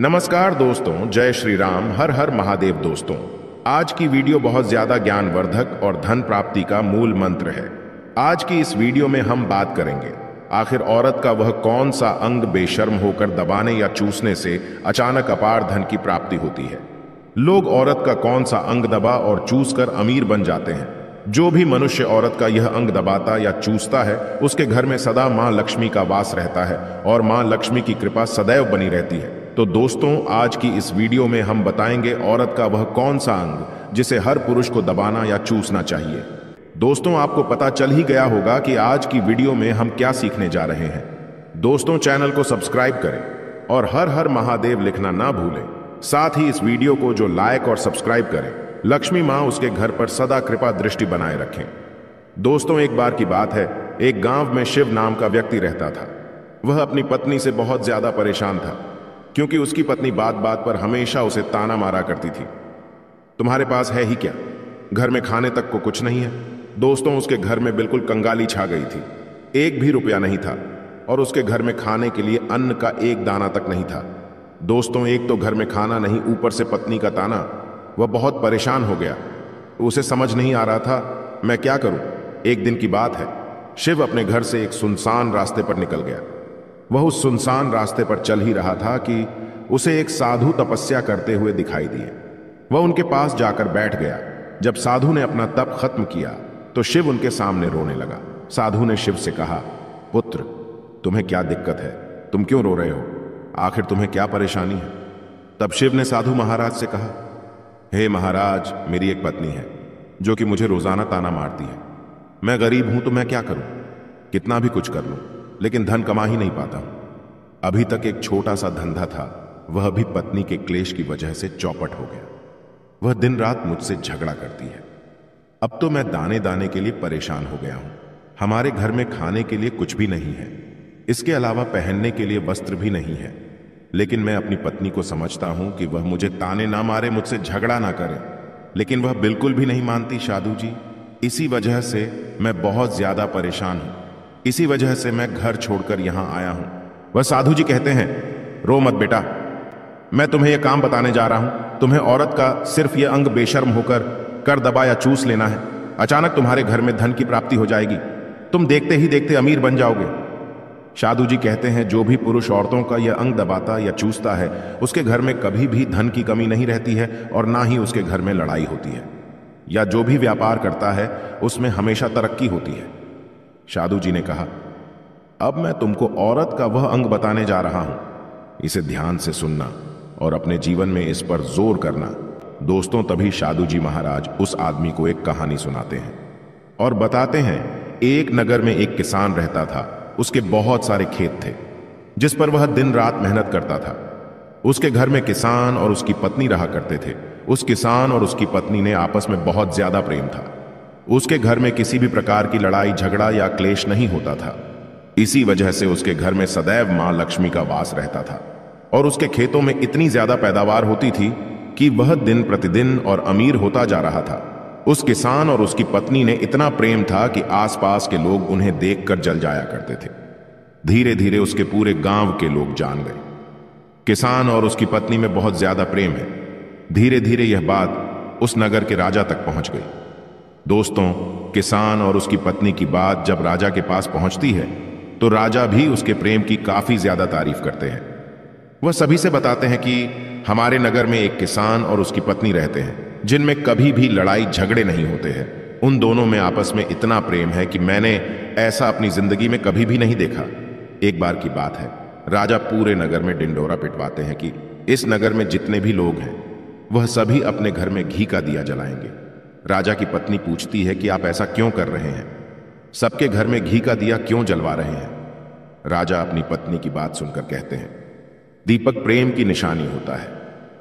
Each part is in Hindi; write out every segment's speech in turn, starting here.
नमस्कार दोस्तों, जय श्री राम, हर हर महादेव दोस्तों। आज की वीडियो बहुत ज़्यादा ज्ञानवर्धक और धन प्राप्ति का मूल मंत्र है। आज की इस वीडियो में हम बात करेंगे, आखिर औरत का वह कौन सा अंग बेशर्म होकर दबाने या चूसने से अचानक अपार धन की प्राप्ति होती है? लोग औरत का कौन सा अंग दबा और चूस कर अमीर बन जाते हैं? जो भी मनुष्य औरत का यह अंग दबाता या चूसता है, उसके घर में सदा माँ लक्ष्मी का वास रहता है और माँ लक्ष्मी की कृपा सदैव बनी रहती है। तो दोस्तों, आज की इस वीडियो में हम बताएँगे औरत का वह कौन सा अंग जिसे हर पुरुष को दबाना या चूसना चाहिए। दोस्तों, आपको पता चल ही गया होगा कि आज की वीडियो में हम क्या सीखने जा रहे हैं। दोस्तों, चैनल को सब्सक्राइब करें और हर हर महादेव लिखना ना भूलें। साथ ही इस वीडियो को जो लाइक और सब्सक्राइब करें, लक्ष्मी माँ उसके घर पर सदा कृपा दृष्टि बनाए रखें। दोस्तों, एक बार की बात है, एक गाँव में शिव नाम का व्यक्ति रहता था। वह अपनी पत्नी से बहुत ज़्यादा परेशान था। क्योंकि उसकी पत्नी बात बात पर हमेशा उसे ताना मारा करती थी। तुम्हारे पास है ही क्या? घर में खाने तक को कुछ नहीं है। दोस्तों, उसके घर में बिल्कुल कंगाली छा गई थी। एक भी रुपया नहीं था और उसके घर में खाने के लिए अन्न का एक दाना तक नहीं था। दोस्तों, एक तो घर में खाना नहीं, ऊपर से पत्नी का ताना। वह बहुत परेशान हो गया। उसे समझ नहीं आ रहा था, मैं क्या करूँ? एक दिन की बात है। शिव अपने घर से एक सुनसान रास्ते पर निकल गया। वह उस सुनसान रास्ते पर चल ही रहा था कि उसे एक साधु तपस्या करते हुए दिखाई दिए। वह उनके पास जाकर बैठ गया। जब साधु ने अपना तप खत्म किया तो शिव उनके सामने रोने लगा। साधु ने शिव से कहा, पुत्र, तुम्हें क्या दिक्कत है? तुम क्यों रो रहे हो? आखिर तुम्हें क्या परेशानी है? तब शिव ने साधु महाराज से कहा, हे hey महाराज, मेरी एक पत्नी है, जो कि मुझे रोज़ाना ताना मारती है। मैं गरीब हूँ तो मैं क्या करूँ? कितना भी कुछ कर लूँ। लेकिन धन कमा ही नहीं पाता। अभी तक एक छोटा सा धंधा था, वह भी पत्नी के क्लेश की वजह से चौपट हो गया। वह दिन रात मुझसे झगड़ा करती है। अब तो मैं दाने दाने के लिए परेशान हो गया हूँ। हमारे घर में खाने के लिए कुछ भी नहीं है। इसके अलावा पहनने के लिए वस्त्र भी नहीं है। लेकिन मैं अपनी पत्नी को समझता हूँ कि वह मुझे ताने ना मारे, मुझसे झगड़ा ना करे। लेकिन वह बिल्कुल भी नहीं मानती, शादू जी। इसी वजह से मैं बहुत ज़्यादा परेशान हूँ। इसी वजह से मैं घर छोड़कर यहाँ आया हूँ। वह साधु जी कहते हैं, रो मत बेटा, मैं तुम्हें यह काम बताने जा रहा हूँ। तुम्हें औरत का सिर्फ़ यह अंग बेशर्म होकर कर दबा या चूस लेना है। अचानक तुम्हारे घर में धन की प्राप्ति हो जाएगी। तुम देखते ही देखते अमीर बन जाओगे। साधु जी कहते हैं, जो भी पुरुष औरतों का यह अंग दबाता या चूसता है, उसके घर में कभी भी धन की कमी नहीं रहती है और ना ही उसके घर में लड़ाई होती है। या जो भी व्यापार करता है, उसमें हमेशा तरक्की होती है। साधु जी ने कहा, अब मैं तुमको औरत का वह अंग बताने जा रहा हूँ। इसे ध्यान से सुनना और अपने जीवन में इस पर ज़ोर करना। दोस्तों, तभी साधु जी महाराज उस आदमी को एक कहानी सुनाते हैं और बताते हैं, एक नगर में एक किसान रहता था, उसके बहुत सारे खेत थे, जिस पर वह दिन रात मेहनत करता था। उसके घर में किसान और उसकी पत्नी रहा करते थे। उस किसान और उसकी पत्नी ने आपस में बहुत ज़्यादा प्रेम था। उसके घर में किसी भी प्रकार की लड़ाई, झगड़ा या क्लेश नहीं होता था। इसी वजह से उसके घर में सदैव माँ लक्ष्मी का वास रहता था। और उसके खेतों में इतनी ज़्यादा पैदावार होती थी कि वह दिन प्रतिदिन और अमीर होता जा रहा था। उस किसान और उसकी पत्नी ने इतना प्रेम था कि आसपास के लोग उन्हें देखकर जल जाया करते थे। धीरे धीरे उसके पूरे गाँव के लोग जान गए। किसान और उसकी पत्नी में बहुत ज़्यादा प्रेम है। धीरे धीरे यह बात उस नगर के राजा तक पहुँच गई। दोस्तों, किसान और उसकी पत्नी की बात जब राजा के पास पहुँचती है तो राजा भी उसके प्रेम की काफ़ी ज़्यादा तारीफ़ करते हैं। वह सभी से बताते हैं कि हमारे नगर में एक किसान और उसकी पत्नी रहते हैं, जिनमें कभी भी लड़ाई झगड़े नहीं होते हैं। उन दोनों में आपस में इतना प्रेम है कि मैंने ऐसा अपनी ज़िंदगी में कभी भी नहीं देखा। एक बार की बात है, राजा पूरे नगर में डिंडोरा पिटवाते हैं कि इस नगर में जितने भी लोग हैं, वह सभी अपने घर में घी का दिया जलाएँगे। राजा की पत्नी पूछती है कि आप ऐसा क्यों कर रहे हैं? सबके घर में घी का दिया क्यों जलवा रहे हैं? राजा अपनी पत्नी की बात सुनकर कहते हैं, दीपक प्रेम की निशानी होता है।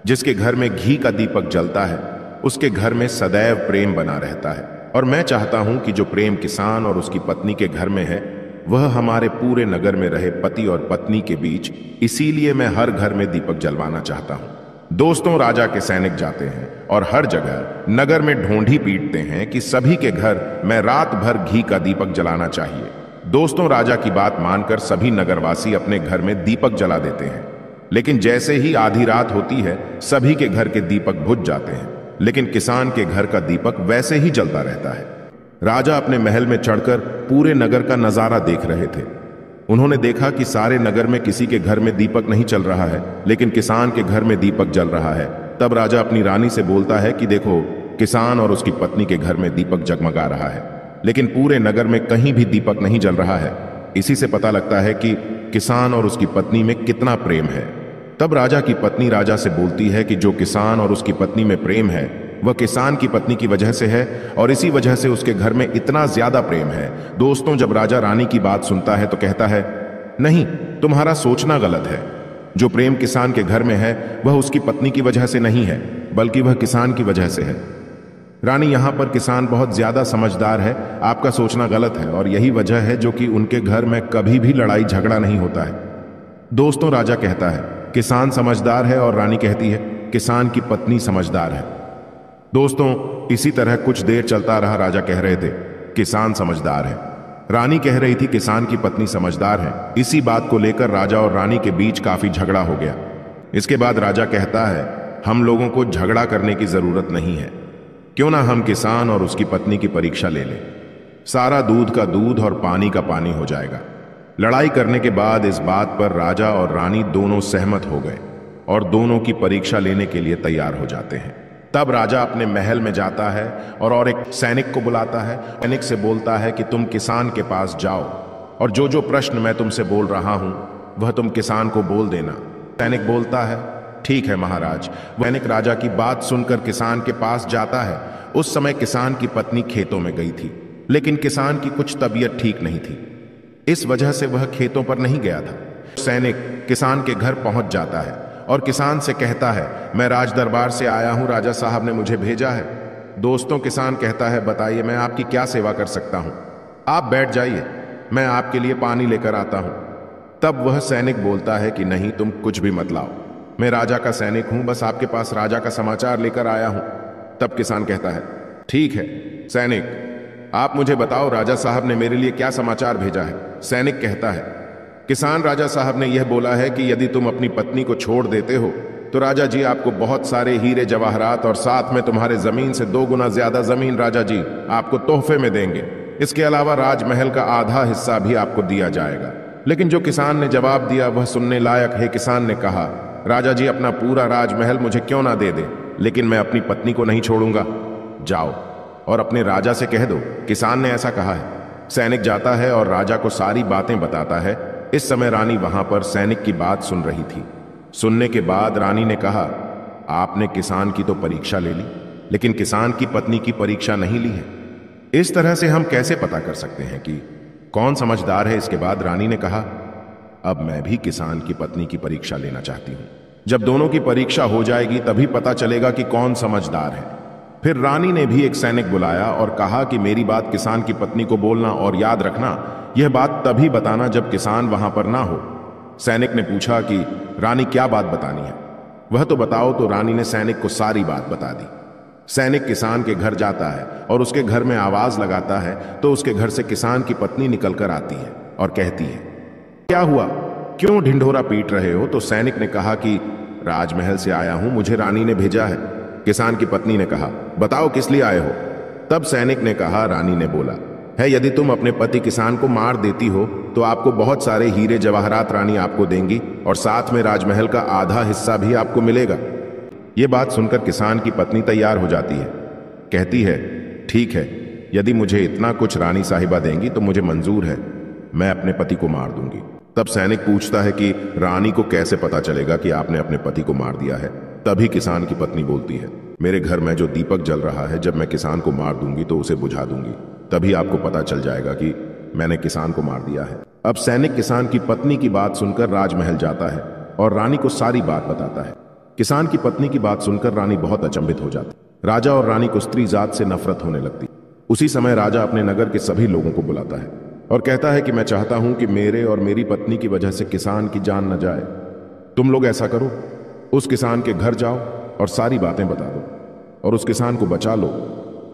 जिसके घर में घी का दीपक जलता है, उसके घर में सदैव प्रेम बना रहता है। और मैं चाहता हूँ कि जो प्रेम किसान और उसकी पत्नी के घर में है, वह हमारे पूरे नगर में रहे पति और पत्नी के बीच, इसीलिए मैं हर घर में दीपक जलवाना चाहता हूँ। दोस्तों, राजा के सैनिक जाते हैं। और हर जगह नगर में ढोंढी पीटते हैं कि सभी के घर में रात भर घी का दीपक जलाना चाहिए। दोस्तों, राजा की बात मानकर सभी नगरवासी अपने घर में दीपक जला देते हैं। लेकिन जैसे ही आधी रात होती है, सभी के घर के दीपक बुझ जाते हैं। लेकिन किसान के घर का दीपक वैसे ही जलता रहता है। राजा अपने महल में चढ़कर पूरे नगर का नज़ारा देख रहे थे। उन्होंने देखा कि सारे नगर में किसी के घर में दीपक नहीं चल रहा है, लेकिन किसान के घर में दीपक जल रहा है। तब राजा अपनी रानी से बोलता है कि देखो, किसान और उसकी पत्नी के घर में दीपक जगमगा रहा है, लेकिन पूरे नगर में कहीं भी दीपक नहीं जल रहा है। इसी से पता लगता है कि किसान और उसकी पत्नी में कितना प्रेम है। तब राजा की पत्नी राजा से बोलती है कि जो किसान और उसकी पत्नी में प्रेम है, वह किसान की पत्नी की वजह से है, और इसी वजह से उसके घर में इतना ज़्यादा प्रेम है। दोस्तों, जब राजा रानी की बात सुनता है तो कहता है, नहीं, तुम्हारा सोचना गलत है। जो प्रेम किसान के घर में है, वह उसकी पत्नी की वजह से नहीं है, बल्कि वह किसान की वजह से है। रानी, यहाँ पर किसान बहुत ज़्यादा समझदार है, आपका सोचना गलत है, और यही वजह है जो कि उनके घर में कभी भी लड़ाई झगड़ा नहीं होता है। दोस्तों, राजा कहता है, किसान समझदार है और रानी कहती है, किसान की पत्नी समझदार है। दोस्तों, इसी तरह कुछ देर चलता रहा राजा कह रहे थे, किसान समझदार है। रानी कह रही थी, किसान की पत्नी समझदार है। इसी बात को लेकर राजा और रानी के बीच काफ़ी झगड़ा हो गया। इसके बाद राजा कहता है, हम लोगों को झगड़ा करने की ज़रूरत नहीं है। क्यों ना हम किसान और उसकी पत्नी की परीक्षा ले लें। सारा दूध का दूध और पानी का पानी हो जाएगा। लड़ाई करने के बाद इस बात पर राजा और रानी दोनों सहमत हो गए और दोनों की परीक्षा लेने के लिए तैयार हो जाते हैं। तब राजा अपने महल में जाता है और और एक सैनिक को बुलाता है। सैनिक से बोलता है कि तुम किसान के पास जाओ और जो जो प्रश्न मैं तुमसे बोल रहा हूँ, वह तुम किसान को बोल देना। सैनिक बोलता है, ठीक है महाराज। सैनिक राजा की बात सुनकर किसान के पास जाता है। उस समय किसान की पत्नी खेतों में गई थी, लेकिन किसान की कुछ तबीयत ठीक नहीं थी। इस वजह से वह खेतों पर नहीं गया था। सैनिक किसान के घर पहुँच जाता है। और किसान से कहता है, मैं राज दरबार से आया हूँ, राजा साहब ने मुझे भेजा है। दोस्तों, किसान कहता है, बताइए, मैं आपकी क्या सेवा कर सकता हूँ? आप बैठ जाइए, मैं आपके लिए पानी लेकर आता हूँ। तब वह सैनिक बोलता है कि, नहीं, तुम कुछ भी मत लाओ। मैं राजा का सैनिक हूँ, बस आपके पास राजा का समाचार लेकर आया हूँ। तब किसान कहता है, ठीक है, सैनिक, आप मुझे बताओ, राजा साहब ने मेरे लिए क्या समाचार भेजा है? सैनिक कहता है किसान राजा साहब ने यह बोला है कि यदि तुम अपनी पत्नी को छोड़ देते हो तो राजा जी, आपको बहुत सारे हीरे जवाहरात और साथ में तुम्हारे ज़मीन से दो गुना ज़्यादा ज़मीन राजा जी, आपको तोहफे में देंगे। इसके अलावा राजमहल का आधा हिस्सा भी आपको दिया जाएगा। लेकिन जो किसान ने जवाब दिया, वह सुनने लायक है। किसान ने कहा, राजा जी, अपना पूरा राजमहल मुझे क्यों ना दे दे? लेकिन मैं अपनी पत्नी को नहीं छोड़ूँगा। जाओ और अपने राजा से कह दो। किसान ने ऐसा कहा है। सैनिक जाता है और राजा को सारी बातें बताता है। इस समय रानी वहाँ पर सैनिक की बात सुन रही थी। सुनने के बाद रानी ने कहा, आपने किसान की तो परीक्षा ले ली, लेकिन किसान की पत्नी की परीक्षा नहीं ली है। इस तरह से हम कैसे पता कर सकते हैं कि कौन समझदार है? इसके बाद रानी ने कहा, अब मैं भी किसान की पत्नी की परीक्षा लेना चाहती हूँ। जब दोनों की परीक्षा हो जाएगी, तभी पता चलेगा कि कौन समझदार है। फिर रानी ने भी एक सैनिक बुलाया और कहा कि, मेरी बात किसान की पत्नी को बोलना और याद रखना यह बात तभी बताना जब किसान वहाँ पर ना हो। सैनिक ने पूछा कि, रानी, क्या बात बतानी है? वह तो बताओ तो रानी ने सैनिक को सारी बात बता दी। सैनिक किसान के घर जाता है और उसके घर में आवाज़ लगाता है तो उसके घर से किसान की पत्नी निकलकर आती है और कहती है, क्या हुआ? क्यों ढिंढोरा पीट रहे हो? तो सैनिक ने कहा कि, राजमहल से आया हूँ, मुझे रानी ने भेजा है। किसान की पत्नी ने कहा, बताओ किस लिए आए हो? तब सैनिक ने कहा, रानी ने बोला है, यदि तुम अपने पति किसान को मार देती हो तो आपको बहुत सारे हीरे जवाहरात रानी आपको देंगी और साथ में राजमहल का आधा हिस्सा भी आपको मिलेगा। ये बात सुनकर किसान की पत्नी तैयार हो जाती है। कहती है, ठीक है, यदि मुझे इतना कुछ रानी साहिबा देंगी तो मुझे मंजूर है। मैं अपने पति को मार दूँगी। तब सैनिक पूछता है कि रानी को कैसे पता चलेगा कि आपने अपने पति को मार दिया है? तभी किसान की पत्नी बोलती है, मेरे घर में जो दीपक जल रहा है, जब मैं किसान को मार दूँगी तो उसे बुझा दूँगी। तभी आपको पता चल जाएगा कि मैंने किसान को मार दिया है। अब सैनिक किसान की पत्नी की बात सुनकर राजमहल जाता है और रानी को सारी बात बताता है। किसान की पत्नी की बात सुनकर रानी बहुत अचंभित हो जाती। राजा और रानी को स्त्री जात से नफरत होने लगती। उसी समय राजा अपने नगर के सभी लोगों को बुलाता है और कहता है कि मैं चाहता हूँ कि मेरे और मेरी पत्नी की वजह से किसान की जान न जाए। तुम लोग ऐसा करो, उस किसान के घर जाओ और सारी बातें बता दो और उस किसान को बचा लो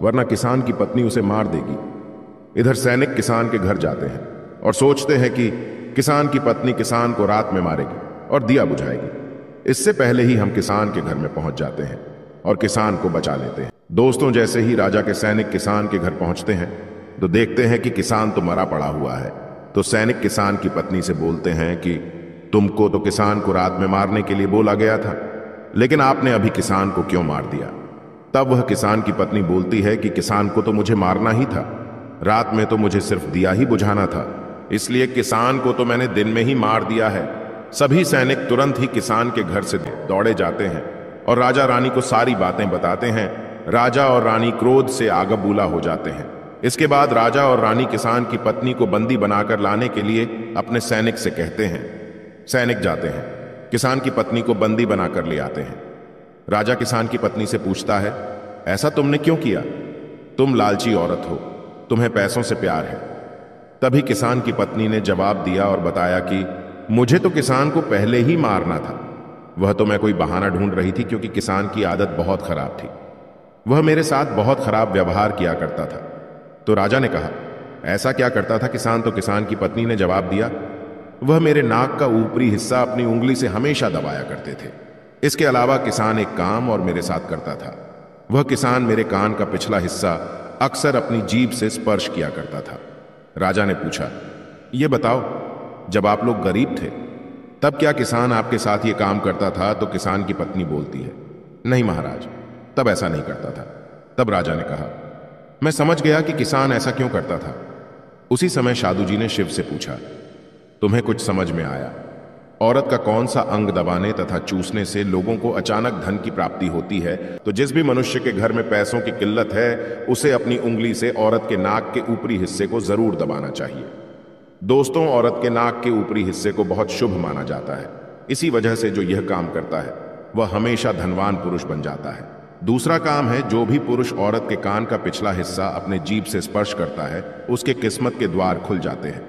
वरना किसान की पत्नी उसे मार देगी। इधर सैनिक किसान के घर जाते हैं और सोचते हैं कि किसान की पत्नी किसान को रात में मारेगी और दिया बुझाएगी। इससे पहले ही हम किसान के घर में पहुँच जाते हैं और किसान को बचा लेते हैं। दोस्तों, जैसे ही राजा के सैनिक किसान के घर पहुँचते हैं तो देखते हैं कि किसान तो मरा पड़ा हुआ है। तो सैनिक किसान की पत्नी से बोलते हैं कि, तुमको तो किसान को रात में मारने के लिए बोला गया था, लेकिन आपने अभी किसान को क्यों मार दिया? तब वह किसान की पत्नी बोलती है कि किसान को तो मुझे मारना ही था। रात में तो मुझे सिर्फ़ दिया ही बुझाना था। इसलिए किसान को तो मैंने दिन में ही मार दिया है। सभी सैनिक तुरंत ही किसान के घर से दौड़े जाते हैं और राजा रानी को सारी बातें बताते हैं। राजा और रानी क्रोध से आगबूला हो जाते हैं। इसके बाद राजा और रानी किसान की पत्नी को बंदी बनाकर लाने के लिए अपने सैनिक से कहते हैं। सैनिक जाते हैं। किसान की पत्नी को बंदी बनाकर ले आते हैं। राजा किसान की पत्नी से पूछता है, ऐसा तुमने क्यों किया? तुम लालची औरत हो, तुम्हें पैसों से प्यार है। तभी किसान की पत्नी ने जवाब दिया और बताया कि, मुझे तो किसान को पहले ही मारना था। वह तो मैं कोई बहाना ढूंढ रही थी क्योंकि किसान की आदत बहुत खराब थी। वह मेरे साथ बहुत खराब व्यवहार किया करता था। तो राजा ने कहा, ऐसा क्या करता था किसान? तो किसान की पत्नी ने जवाब दिया, वह मेरे नाक का ऊपरी हिस्सा अपनी उंगली से हमेशा दबाया करते थे। इसके अलावा किसान एक काम और मेरे साथ करता था। वह किसान मेरे कान का पिछला हिस्सा अक्सर अपनी जीभ से स्पर्श किया करता था। राजा ने पूछा यह बताओ, जब आप लोग गरीब थे, तब क्या किसान आपके साथ ये काम करता था तो किसान की पत्नी बोलती है, नहीं महाराज, तब ऐसा नहीं करता था। तब राजा ने कहा, मैं समझ गया कि किसान ऐसा क्यों करता था। उसी समय शादू जी ने शिव से पूछा, तुम्हें कुछ समझ में आया? औरत का कौन सा अंग दबाने तथा चूसने से लोगों को अचानक धन की प्राप्ति होती है? तो जिस भी मनुष्य के घर में पैसों की किल्लत है, उसे अपनी उंगली से औरत के नाक के ऊपरी हिस्से को ज़रूर दबाना चाहिए। दोस्तों, औरत के नाक के ऊपरी हिस्से को बहुत शुभ माना जाता है। इसी वजह से जो यह काम करता है, वह हमेशा धनवान पुरुष बन जाता है। दूसरा काम है, जो भी पुरुष औरत के कान का पिछला हिस्सा अपने जीप से स्पर्श करता है, उसके किस्मत के द्वार खुल जाते हैं।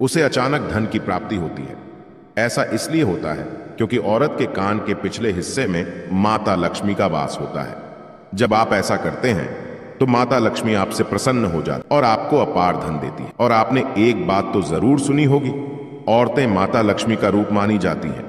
उसे अचानक धन की प्राप्ति होती है। ऐसा इसलिए होता है क्योंकि औरत के कान के पिछले हिस्से में माता लक्ष्मी का वास होता है। जब आप ऐसा करते हैं तो माता लक्ष्मी आपसे प्रसन्न हो जाती और आपको अपार धन देती है। और आपने एक बात तो ज़रूर सुनी होगी, औरतें माता लक्ष्मी का रूप मानी जाती हैं।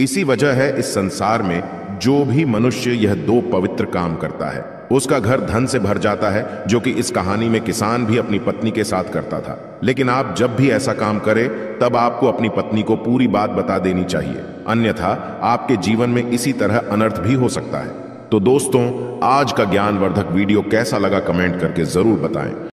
इसी वजह है इस संसार में जो भी मनुष्य यह दो पवित्र काम करता है। उसका घर धन से भर जाता है, जो कि इस कहानी में किसान भी अपनी पत्नी के साथ करता था। लेकिन आप जब भी ऐसा काम करें, तब आपको अपनी पत्नी को पूरी बात बता देनी चाहिए। अन्यथा, आपके जीवन में इसी तरह अनर्थ भी हो सकता है। तो दोस्तों, आज का ज्ञानवर्धक वीडियो कैसा लगा कमेंट करके ज़रूर बताएँ।